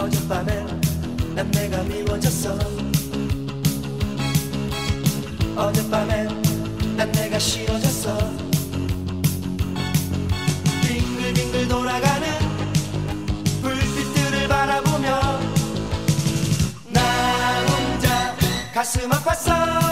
어젯밤에 난 내가 미워졌어. 어젯밤에 난 내가 싫어졌어. 빙글빙글 돌아가는 불빛들을 바라보며 나 혼자 가슴 아팠어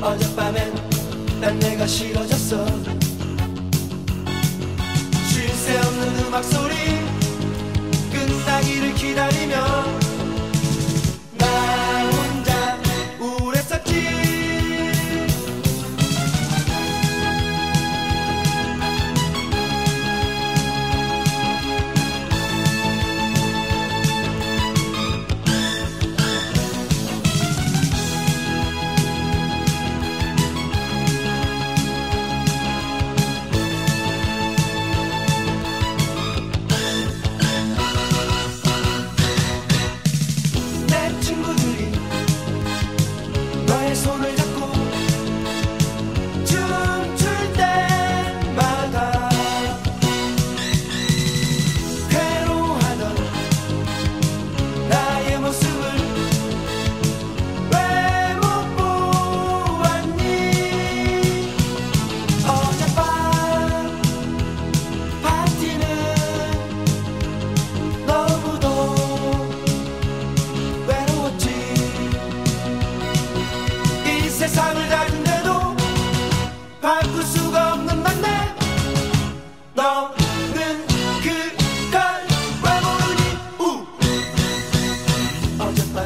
어젯밤엔 난 내가 싫어졌어. 쉴 새 없는 음악 소리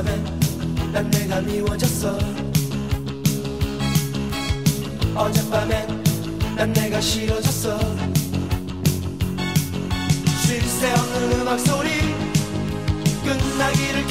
밤엔 난 내가 미워졌어. 어젯밤엔 난 내가 싫어졌어. 쉴 새 없는 음악 소리 끝나기를